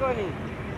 Toninho?